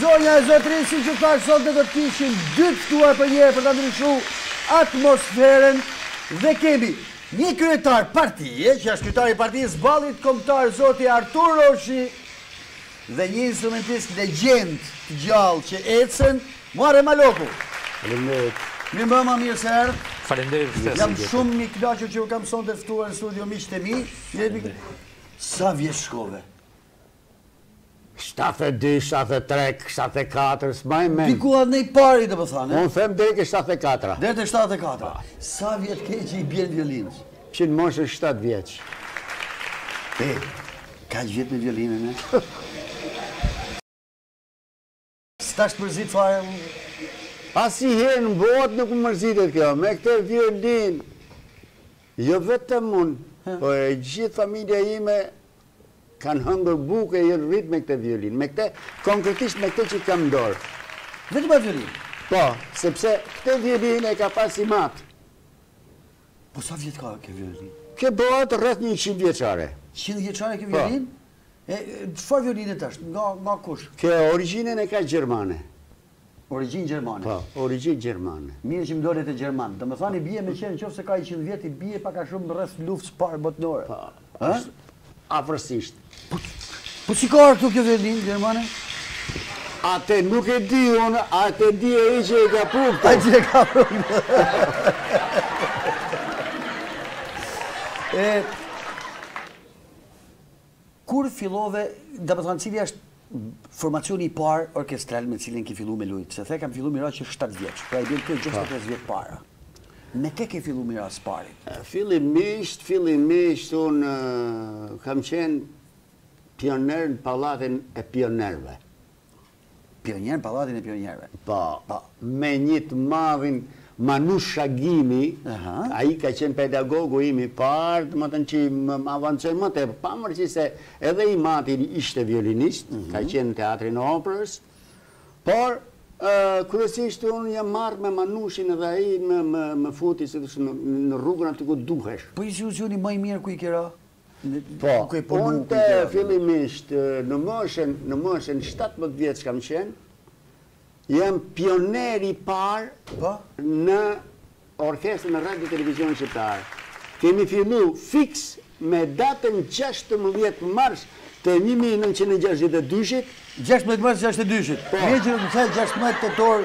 Zonja e zotëri, siç ju thashë sonte do të kishim dy të ftuar përnjëherë për ta ndryshu atmosferën dhe kemi një kryetar partie, që është kryetari i partisë Ballit Kombëtar zoti Artur Roshi dhe një instrumentist legjendë të gjallë që ecen Muharrem Maloku! Faleminderit! Mirëmbrëma, mirë se erdhe! Faleminderit për ftesën! Jam shumë i kënaqur që ju kam sonte të ftuar në studio miqtë e mi. Sa vjeç shkove? Shtatëdhjetë e dy, shtatëdhjetë e tre, shtatëdhjetë e katër, s'mbaj mend. Diku aty në i pari domethënë, ë? Unë them deri te shtatëdhjetë e katra. Deri te shtatëdhjetë e katra. Sa vjet ke që i bien violinës? Që në moshën shtatë vjeç. E, kaq vjet me violinën, ë? S'të është mërzit fare, mo. Asnjë herë në botë nuk më mërzitet kjo, me këtë violinë, jo vetëm unë, po e gjithë familja ime kanë hëngër bukë e janë rritë me këtë violinë, me këtë, konkretisht me këtë që kam në dorë. Vetëm me violinë? Po, sepse këtë violinë e ka pas im atë. Po sa vjet ka kjo violinë? Kjo bëhet rreth njëqindvjeçare. Qindvjeçare kjo violinë? Po. E çfarë violine është? Nga nga kush? Kjo origjinën e ka gjermane. Origjinë gjermane. Po, origjinë gjermane. Mirë që më dole te gjermani. Domethënë i bie me qenë në qoftë se ka 100 vjet i bie pak a shumë rreth luftës së parë botërore. Po. Ë? Afërsisht. Po, po si ka ardhë këtu kjo violinë gjermane? Atë nuk e di unë, atë e di ai që e ka pru këtu. Ai që e ka pru këtu. Kur fillove, domethënë cili është formacioni i parë orkestral me cilin ke fillu me lujt? Se the kam fillu me i ra që shtatë vjeç, pra i bien këtu e gjashtëdhjetë e pesë vjet para. Me kë ke fillu me i ra së pari? Fillimisht, fillimisht unë kam qenë pioner në pallatin e pionerëve. Pioner në pallatin e pionerëve. Po. Po. Me një të madhin Manush Shagimi, ai ka qenë pedagogu im i parë, domethënë që më avancoi më tepër, pavarësisht se edhe im atë ishte violinist, ka qenë në Teatrin e Operës, por kryesisht unë jam marrë me Manushin edhe ai më më më futi si t'thosh në rrugën aty ku duhesh. Po institucioni më i mirë ku i ke ra? Po, unë te fillimisht në moshën, në moshën 17 vjeç kam qenë, jam pioneri i parë po? në orkestrën e Radio Televizionit Shqiptar. Kemi fillu fiks me datën 16 mars të 1962-shit. 16 mars 62-shit. Po. Mirë që më the 16 tetor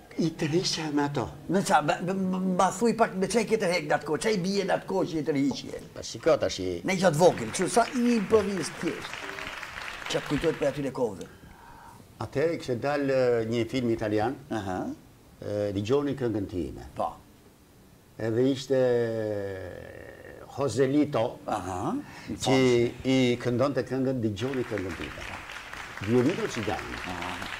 I tërhiqja me ato. Me ça? Ma thuj pak me ça i ke tërhek në atë kohë? Ça i bie në atë kohë që i tërhiqje? Po shiko tash. Në një gjatë vogël, kështu sa një improvizë të thjeshtë. Çka të kujtohet prej atyre kohëve? Atëherë kishte dalë një film italian, Dëgjoni këngën time. Po. Edhe ishte Hozelito, që i këndonte këngën Dëgjoni këngën time. Violino cigane.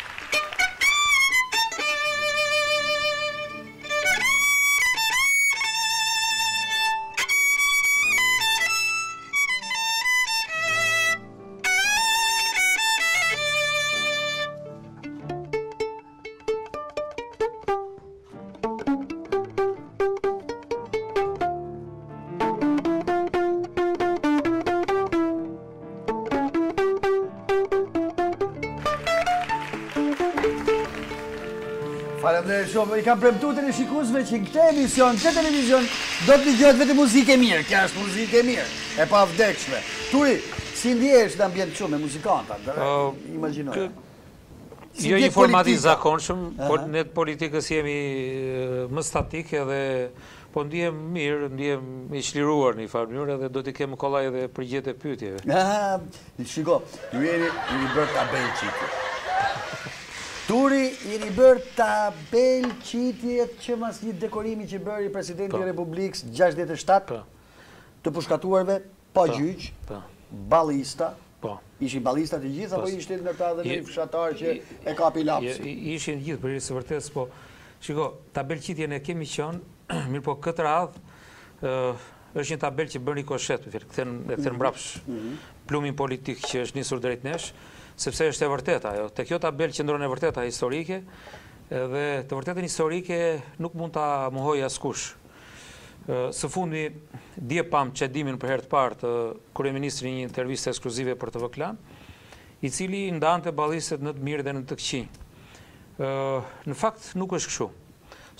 Faleminderit shumë. I kam premtu teleshikuesve që në këtë emision, në këtë televizion do të dëgjohet vetëm muzikë e mirë. Kjo është muzikë e mirë, e pa vdekshme. Turi, si ndihesh në ambient shumë me muzikanta? Po, imagjinoj. Jo një format i zakonshëm, por ne t'politikës jemi më statikë dhe po ndihem mirë, ndihem i çliruar një farë mënyre dhe do t'i kem më kollaj edhe përgjigjet e pyetjeve. Shiko, ju jeni bërë tabelë qitje. Turi, jeni bërë tabelë qitje që mbas një dekorimi që bëri presidenti po. i Republikës 67 po. të pushkatuarve, Pa gjyq, ballista, ishin ballista të gjithë apo ishte ndër ta edhe një fshatar që e kapi lapsi? Ishin gjithë, për hir të së vërtetës, po shiko, tabelë qitje ne kemi qenë, mirëpo këtë radhë është një tabelë që bën rikoshet, e kthen e kthen mbrapsh plumbin politik që është nisur drejt nesh, sepse është e vërteta ajo. Te kjo tabelë qëndron e vërteta historike, dhe të vërtetën historike nuk mund ta mohojë askush. Së fundmi, dje pamë çedimin për herë të parë të kryeministrit në një intervistë ekskluzive për TV Klan, i cili ndante ballistët në të mirë dhe në të këqij. Në fakt nuk është kështu.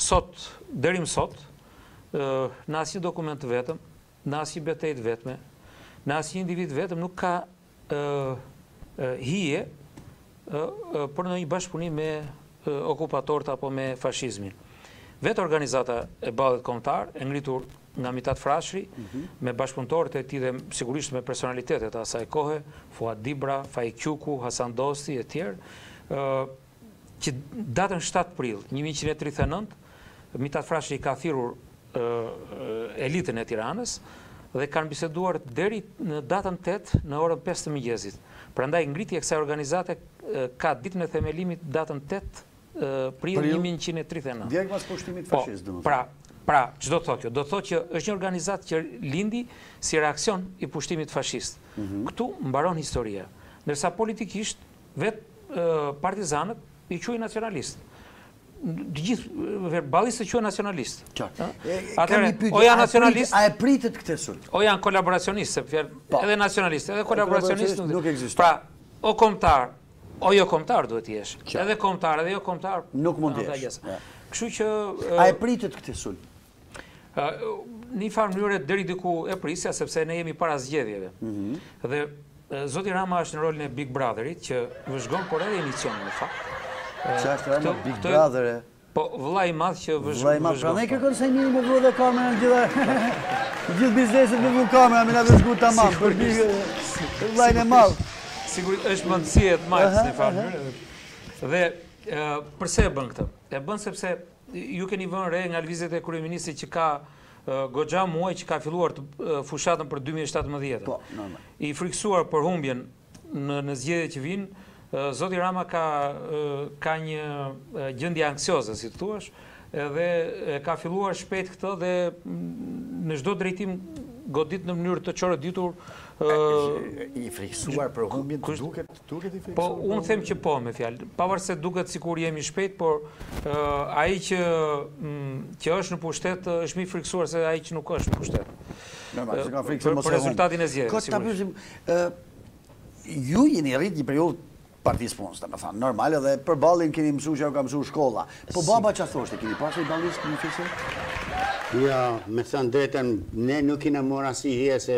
Sot, deri më sot, në asnjë dokument të vetëm, Në asnjë betejë të vetme, në asnjë individ të vetëm nuk ka hije për ndonjë bashkëpunim me okupatorët apo me fashizmin. Vetë organizata e Ballit Kombëtar, e ngritur nga Mitat Frashëri, mhm. me bashkëpunëtorët e tij dhe sigurisht me personalitete të asaj kohe, Fuat Dibra, Faik Quku, Hasan Dosti e tjerë, që datën shtatë prill një mijë e nëntëqind e tridhjetë e nëntë Mit'hat Frashëri i ka thirrur elitën e Tiranës dhe kanë biseduar deri në datën tetë në orën pesë të mëngjesit. Prandaj ngritja e kësaj organizate ka ditën e themelimit datën tetë prill një mijë e nëntëqind e tridhjetë e nëntë. Direkt mbas pushtimit po, fashist, domethënë. Pra, pra, ç'do të thotë kjo? Do të thotë që është një organizatë që lindi si reaksion i pushtimit fashist. Mhm. Këtu mbaron historia. Ndërsa politikisht Vetë partizanët i quajnë nacionalistë. Të gjithë ballistët quhen nacionalistë. Qartë. Atëherë, o janë nacionalistë, a e pritët këtë sulm? O janë kolaboracionistë, se fjalë, po. edhe nacionalistë, edhe kolaboracionistë nuk ekzistojnë. Pra, o kombëtar, o jo kombëtar duhet të jesh. Edhe kombëtar, edhe jo kombëtar. Nuk mund të jesh. Kështu që a e pritët këtë sulm? Në një farë mënyre deri diku e prisja, sepse ne jemi para zgjedhjeve. Mhm. Dhe zoti Rama është në rolin e Big Brotherit, që vëzhgon, po edhe emision në fakt. Që është Rama Big Brother e... Po, vëllai i madh që vëzhgon. Vëllai i madh, pra ne kërkon se njëri me vu dhe kamera në të gjitha... Në gjithë bizneset me vu kamera, me na vëzhgu të madh, për Big... Vëllain e madh. Sigurisht, është mendësi e së majtës, në një farë mënyre. Dhe përse e bën këtë? E bën sepse Ju keni vënë re nga lëvizjet e kryeministrit që ka goxha muaj që ka filluar fushatën për dy mijë e shtatëmbëdhjetë. Po, normal. I frikësuar për humbjen në zgjedhjet që vijnë, zoti Rama ka ka një gjendje anksioze, si të thuash, edhe ka filluar shpejt këtë dhe në çdo drejtim godit në mënyrë të çoroditur. I frikësuar për humbjen duket Po, unë them që po, me fjalë. Pavarësisht se duket sikur jemi shpejt, por ai që që është në pushtet, është më i frikësuar se ai që nuk është në pushtet. Për rezultatin e zje. Këtë të pyesim, ju jeni rrit në periudhën e Partisë së Punës, domethënë, normal edhe për Ballin keni mësu ç'ju ka mësu shkolla. Po baba ça thoshte, keni pasë ndonjë ballist në fis? Ja, me thënë të drejtën, ne nuk e kena marrë si hije se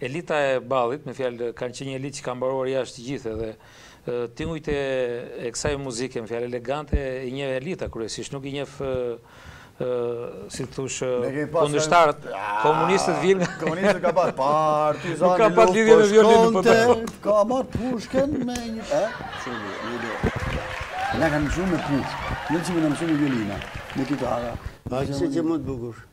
Elita e Ballit, me fjalë, kanë qenë një elitë që kanë mbaruar jashtë të gjithë edhe tingujt e kësaj muzike, me fjalë elegante, i njeh elita kryesisht, nuk i njeh si të thush, kundërshtarët, komunistët vijnë nga... Komunistët ka pas partizani, nuk ka pas lidhje me violinë, po të... Ka marrë pushkën me një... E? Shumë dhe, një dhe. Na kanë mësu me pushkë, jo që me na mësu me violina, me kitara. Pa që si që më të bukur.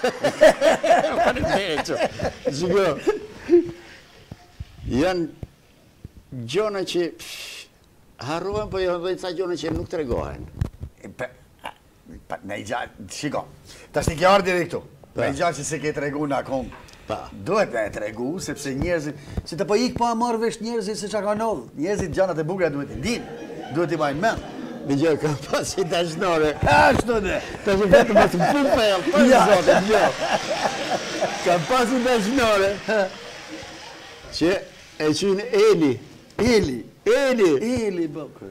Faleminderit shumë. Shiko. Janë gjona që harrohen, po janë dhe ca gjona që nuk tregohen. Ndonji gja, shiko, tash jemi qartë deri këtu, ndonji gja që s'e ke tregu askund, Pa. Duhet me e tregu sepse njerëzit, se ti po ik pa marr vesh njerëzit se ça ka ndodh. Njerëzit gjanat e bukura duhet t'i dinë. Duhet t'i majnë mend. Dëgjo, ka pas ni dashnore. Ashtu ne. Tash vetëm mos më fut pellë, për zotin, dëgjo. Ka pas ni dashnore. Që e quajnë Eli. Eli. Eli. Eli baba.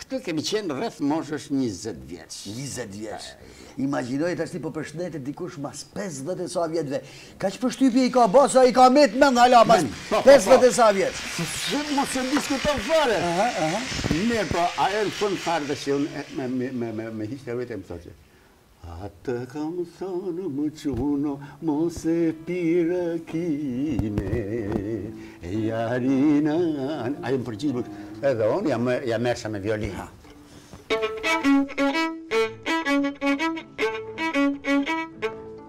Këtu kemi qenë rreth moshës njëzet vjeç. Njëzet vjeç. Imagjinoje tash ti po përshëndet dikush mas pesëdhjetë e sa vjetëve. Kaq përshtypje i ka bërë sa i ka met n'mend hala mas pesëdhjetë e sa vjeç. Si mos e diskuto fare. Mirë po, ajo në fund fare tash unë me me me hiqte rujt e më thoshte. A të kam thënë mor çuno mos e pi rakinë, e jarinën. Ai m'u përgjigj mu edhe unë ja ja merrsha me violinë.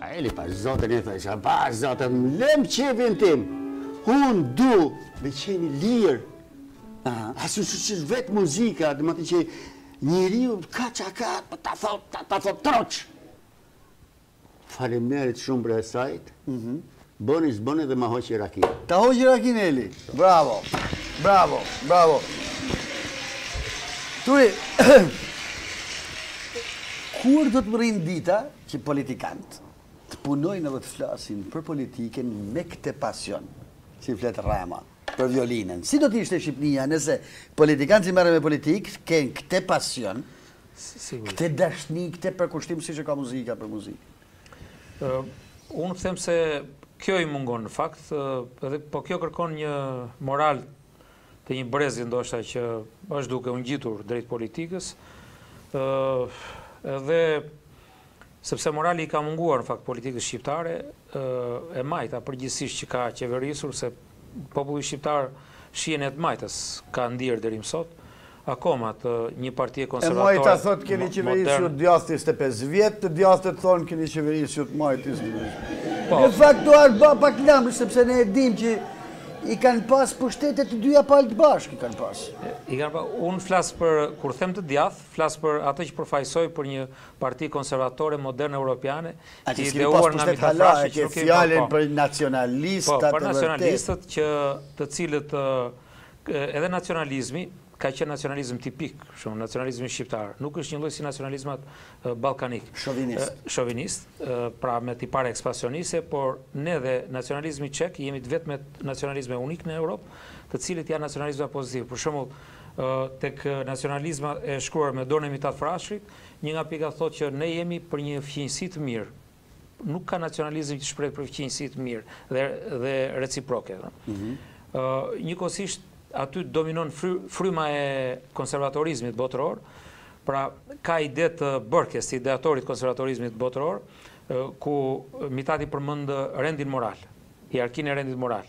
A Eli pash zotin e thojsh, a pash zotin, lem n'qefin tim, unë du me qenë i lirë, ashtu siç është vetë muzika, domethënë që njeriu ka ça ka, pa ta thot, ta thot troç. Faleminderit shumë bre Esat, mhm. Bëni s'bëni dhe ma hoqi rakinë. Ta hoqi rakinë Eli. Bravo. Bravo. Bravo. Turi. Kur do të mrrijë dita që politikanët të punojnë dhe të flasin për politikën me këtë pasion, si flet Rama, për violinën. Si do të ishte Shqipnia nëse politikanët që merren me politikë, kenë këtë pasion, këtë dashni, këtë përkushtim, siç e ka muzika për muzikë. Unë them se kjo i mungon në fakt, edhe po kjo kërkon një moral të një brezi ndoshta që është duke u ngjitur drejt politikës. ë edhe sepse morali i ka munguar në fakt politikës shqiptare, ë e majta përgjithësisht që ka qeverisur se Populli shqiptar shijen e të majtës ka ndier deri më sot, akoma të një partie konservatore moderne. E majta thotë keni qeverisë ju tridhjetë e pesë vjet, të djathtët thonë keni qeverisë ju të majtët ishte pesë vjet. Në fakt është ba pak lëmsh sepse ne e dimë që i kanë pas pushtetet të dyja palët bashkë i kanë pas. I kanë pas, unë flas për kur them të djathtë, flas për atë që përfaqësoj për një parti konservatore moderne europiane, Të ideuar nga Mithat Frashëri që nuk kemi parë po. Po, për nacionalistët e vërtetë. Po, për nacionalistët që të cilët edhe nacionalizmi, ka qenë nacionalizm tipik, shumë nacionalizmi shqiptar, nuk është një loj si nacionalizmat ballkanikë. Shovinist. Shovinist, pra me tipare ekspansioniste, por ne dhe nacionalizmi çek, jemi të vetmit nacionalizma unikë në Europë, të cilët janë nacionalizma pozitivë. Për shembull, tek nacionalizma e shkruar me dorën e Mithat Frashërit, Një nga pikat thotë që ne jemi për një fqinjësi të mirë. Nuk ka nacionalizëm që shprehet për fqinjësi të mirë dhe dhe reciproke. Ëh, mm -hmm. njëkohësisht aty dominon fry, fryma e konservatorizmit botëror, pra ka ide të Bërkes, të ideatorit të konservatorizmit botëror, ku Mit'hati përmend rendin moral, hierarkinë e rendit moral.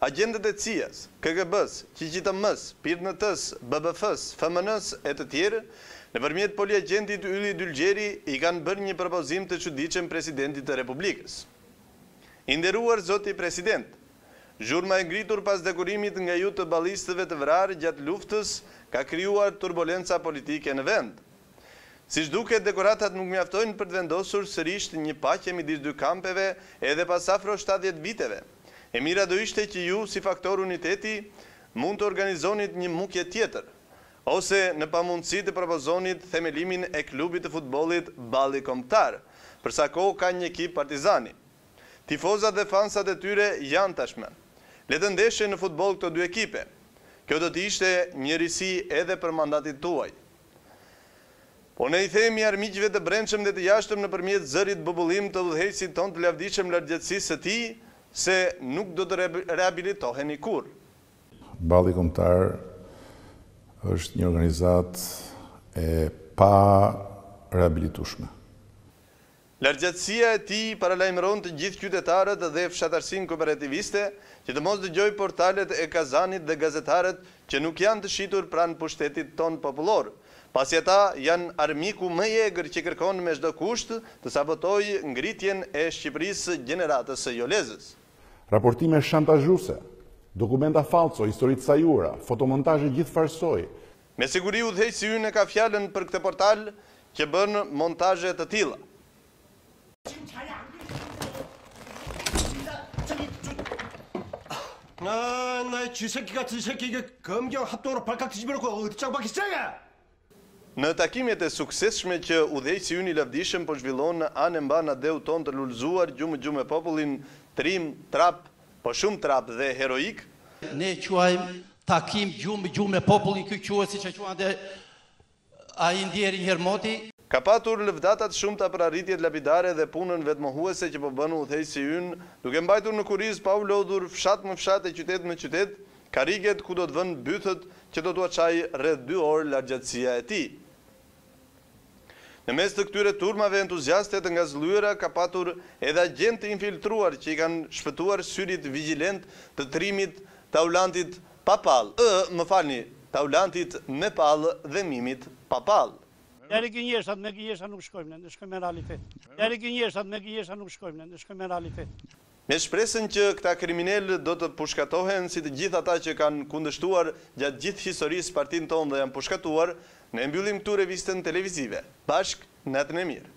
Agjentët e CIA-s, KGB-së, QQTM-së, PIRNT-së, BBF-së, FMN-së e të tjerë, nëpërmjet poliagjentit Ylli Dylgjeri i kanë bërë një propozim të çuditshëm Presidentit të Republikës. I nderuar zoti President, zhurma e ngritur pas dekorimit nga ju të ballistëve të vrarë gjatë luftës ka krijuar turbulenca politike në vend. Siç duket, dekoratat nuk mjaftojnë për të vendosur sërisht një paqe midis dy kampeve edhe pas afro shtatëdhjetë viteve. E mira do ishte që ju, si faktor uniteti, mund të organizonit një Mukje tjetër. Ose, në pamundësi të propozonit themelimin e klubit të futbollit Balli Kombëtar, për sa kohë ka një ekip Partizani. Tifozat dhe fansat e tyre janë tashmë. Le të ndeshen në futboll këto dy ekipe. Kjo do të ishte një risi edhe për mandatit tuaj. Po ne i themi armiqve të brendshëm dhe të jashtëm nëpërmjet zërit bubullimë të udhëheqësit tonë të lavdishëm lartgjatësisë së tij se nuk do të rehabilitohen kurrë. Balli Kombëtar është një organizatë e parehabilitueshme. Lartgjatësia e tij paralajmëron të gjithë qytetarët dhe fshatarësinë kooperativiste që të mos dëgjojë portalet e kazanit dhe gazetarët që nuk janë të shitur pranë pushtetit tonë popullor, pasi ata janë armiku më i egër që kërkon me çdo kusht të sabotojë ngritjen e Shqipërisë së gjeneratës së Jolezës. Raportime shantazhuese, dokumenta fallco, histori të sajuara, fotomontazhe gjithëfarësoj, Me siguri udhëheqësi ynë e ka fjalën për këtë portal që bën montazhe të tilla. Në takimet e suksesshme që udhëheqësi ynë i lavdishëm po zhvillon anembanë atdheut tonë të lulëzuar gju më gju me popullin, trim, trap, Po shumë trap dhe heroik. Ne quajmë takim gju më gju me popullin ky quhet siç e quante ai i ndjeri njëherë moti. Ka patur lëvdata të shumta për arritjet lapidare dhe punën vetëmohuese që po bën udhëheqësi ynë, duke mbajtur në kurriz pa u lodhur fshat më fshat e qytet më qytet, karriget ku do të vënë bythët që do t'ua çajë rreth dy orë lartgjatësia e tij. Në mes të këtyre turmave entuziaste të ngazëllyera ka patur edhe agjentë të infiltruar që i kanë shpëtuar syrit vigjilent të trimit Taulantit pa pallë, ë, më falni, Taulantit me pallë dhe Mimit pa pallë. Deri gënjeshtat me gënjeshtra nuk shkojmë ne, ne shkojmë me realitet. Deri gënjeshtat me gënjeshtra nuk shkojmë ne, ne shkojmë me realitet. Me shpresën që këta kriminelë do të pushkatohen si të gjithë ata që kanë kundërshtuar gjatë gjithë historisë partinë tonë dhe janë pushkatuar, ne mbyllim këtu revistën televizive. Bashkë, natën e mirë.